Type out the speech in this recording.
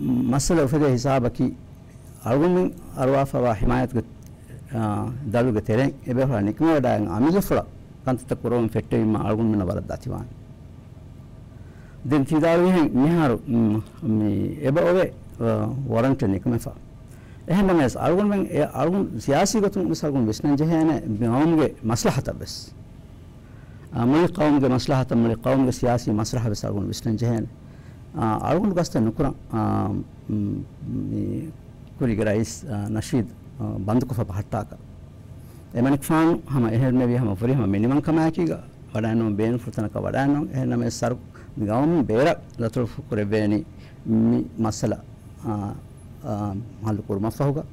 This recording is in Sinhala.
masala ufede hisabaki argumin arwafa himayat ge dalu ge teren ebe hora nikma daen amile fura kantata kurom fette ma argumin na balad datiwan den tidawi hen miharu mi ebe ove warrant nikma fa එහෙනම් මේ අරුගුන් මෙන් ඒ අරුගුන් සියාසී ගතුන් මිසල්ගුන් විශ්නන් ජහයන බියෝම්ගේ මස්ලහත බස් අමලි කවුම්ගේ මස්ලහත මලි කවුම්ගේ සියාසී මස්ලහ බස් අරුගුන් විශ්නන් ජහයන අරුණු ගස්ත නුකුර කුලිග රයිස් නශීද් බන්දුකුෆ පහට්ටාක එමනික්ෂාන් හම එහෙල්මවී හම පුරි හම මිනිමං කමෑකිග වඩානුම් බේන් ෘතනක වඩානම් එනම සරු ගවම් බේරක් ලතුරු කුරෙබේනි මස්සල මල්ලු කුරුමක් පහුගා